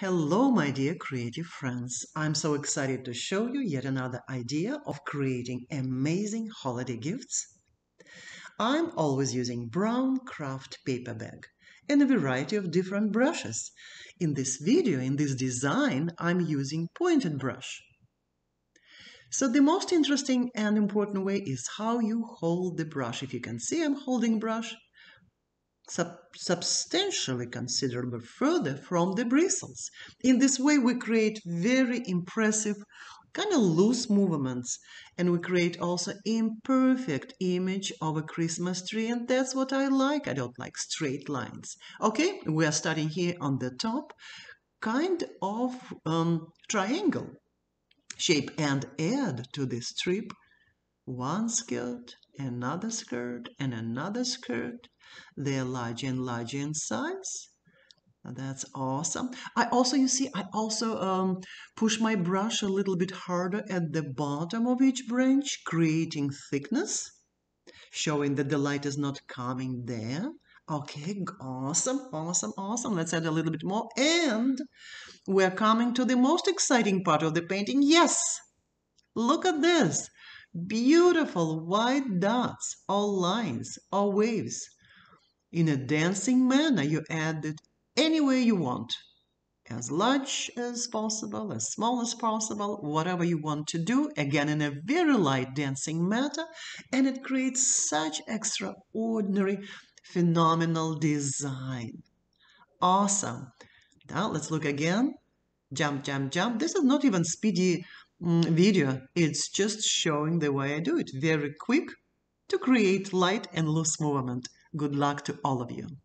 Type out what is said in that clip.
Hello, my dear creative friends. I'm so excited to show you yet another idea of creating amazing holiday gifts. I'm always using brown craft paper bag and a variety of different brushes. In this video, in this design, I'm using pointed brush. So the most interesting and important way is how you hold the brush. If you can see, I'm holding brush sub substantially considerable further from the bristles. In this way, we create very impressive kind of loose movements and we create also imperfect image of a Christmas tree and that's what I like. I don't like straight lines. Okay, we are starting here on the top kind of um, triangle shape and add to this strip one skirt, another skirt, and another skirt. They're larger and larger in size. That's awesome. I also, you see, I also um, push my brush a little bit harder at the bottom of each branch, creating thickness, showing that the light is not coming there. Okay, awesome, awesome, awesome. Let's add a little bit more. And we're coming to the most exciting part of the painting. Yes, look at this. Beautiful white dots or lines or waves. In a dancing manner, you add it any way you want. As large as possible, as small as possible, whatever you want to do, again in a very light dancing matter, and it creates such extraordinary, phenomenal design. Awesome. Now let's look again. Jump, jump, jump. This is not even speedy Mm, video. It's just showing the way I do it. Very quick to create light and loose movement. Good luck to all of you.